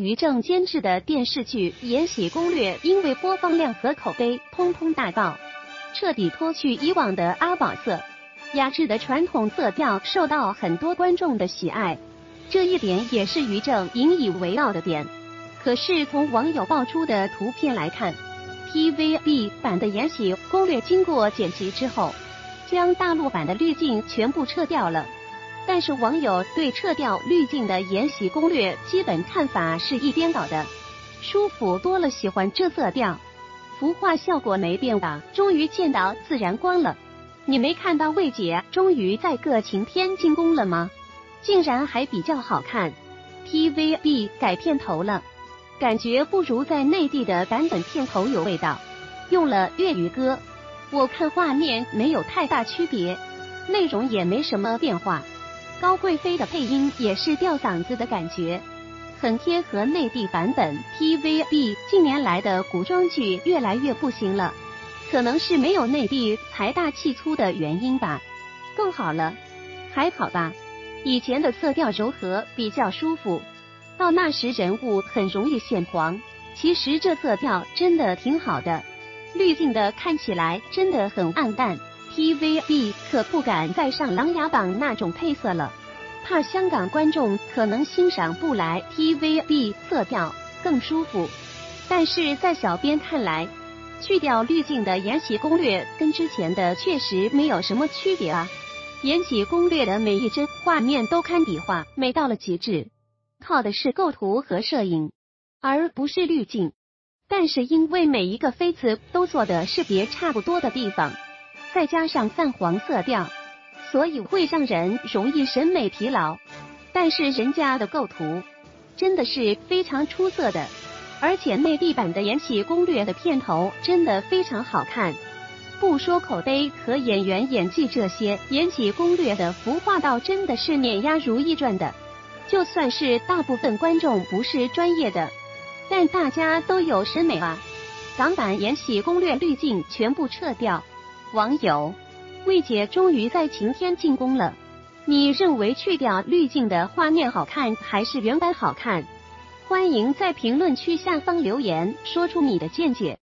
于正监制的电视剧《延禧攻略》，因为播放量和口碑通通大爆，彻底脱去以往的阿宝色，雅致的传统色调受到很多观众的喜爱。这一点也是于正引以为傲的点。可是从网友爆出的图片来看，TVB 版的《延禧攻略》经过剪辑之后，将大陆版的滤镜全部撤掉了。但是网友对撤掉滤镜的《延禧攻略》基本看法是一边倒的，舒服多了，喜欢这色调，服化效果没变吧？终于见到自然光了，你没看到魏姐终于在个晴天进宫了吗？竟然还比较好看，TVB 改片头了，感觉不如在内地的版本片头有味道，用了粤语歌，我看画面没有太大区别，内容也没什么变化。高贵妃的配音也是吊嗓子的感觉，很贴合内地版本。TVB 近年来的古装剧越来越不行了，可能是没有内地财大气粗的原因吧。更好了，还好吧。以前的色调柔和，比较舒服，到那时人物很容易显黄。其实这色调真的挺好的，滤镜的看起来真的很暗淡。TVB 可不敢再上琅琊榜那种配色了，怕香港观众可能欣赏不来 TVB 色调更舒服。但是在小编看来，去掉滤镜的《延禧攻略》跟之前的确实没有什么区别啊。《延禧攻略》的每一帧画面都堪比画，美到了极致，靠的是构图和摄影，而不是滤镜。但是因为每一个妃子都做的是别差不多的地方。再加上泛黄色调，所以会让人容易审美疲劳。但是人家的构图真的是非常出色的，而且内地版的《延禧攻略》的片头真的非常好看。不说口碑和演员演技这些，《延禧攻略》的服化道真的是碾压《如懿传》的。就算是大部分观众不是专业的，但大家都有审美啊。港版《延禧攻略》滤镜全部撤掉。网友，魏姐终于在晴天进攻了。你认为去掉滤镜的画面好看，还是原版好看？欢迎在评论区下方留言，说出你的见解。